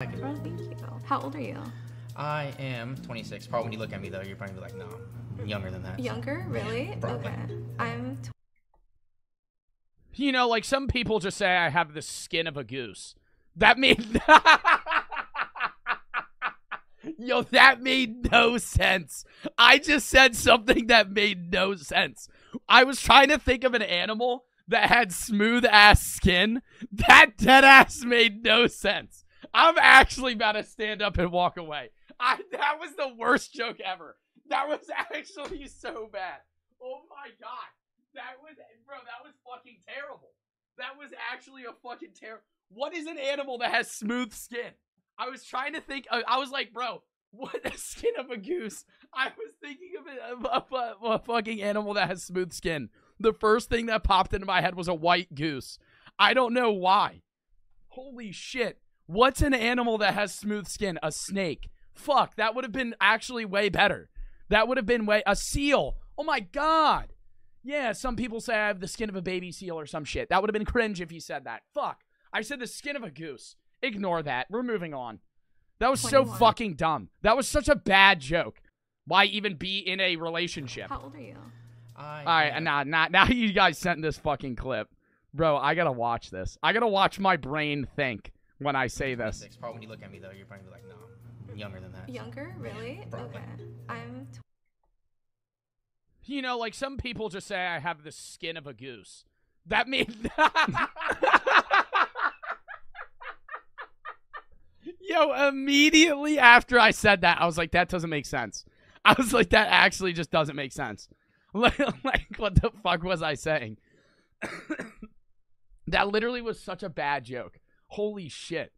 Oh, thank you. How old are you? I am 26. Probably when you look at me though, you're probably like, no, I'm younger than that. Younger? Really? probably. Okay. I'm You know, like some people just say I have the skin of a goose. That made Yo, that made no sense. I just said something that made no sense. I was trying to think of an animal that had smooth ass skin. That dead ass made no sense. I'm actually about to stand up and walk away. I that was the worst joke ever. That was actually so bad. Oh my god. That was bro, that was fucking terrible. That was actually a fucking terrible. What is an animal that has smooth skin? I was trying to think. I was like, bro, what the skin of a goose? I was thinking of a, of a, of a fucking animal that has smooth skin. The first thing that popped into my head was a white goose. I don't know why. Holy shit. What's an animal that has smooth skin? A snake. Fuck, that would have been actually way better. That would have been way. A seal. Oh my god. Yeah, some people say I have the skin of a baby seal or some shit. That would have been cringe if you said that. Fuck. I said the skin of a goose. Ignore that. We're moving on. That was so fucking dumb. That was such a bad joke. Why even be in a relationship? How old are you? I All right, am- nah, nah, now you guys sent this fucking clip. Bro, I gotta watch this. I gotta watch my brain think when I say this. 26. Probably when you look at me though, you're probably like, no, I'm younger than that. Younger? Really? probably. Okay. I'm You know, like some people just say I have the skin of a goose. That means. Yo, immediately after I said that, I was like, that doesn't make sense. I was like, that actually just doesn't make sense. Like, like what the fuck was I saying? that literally was such a bad joke. Holy shit.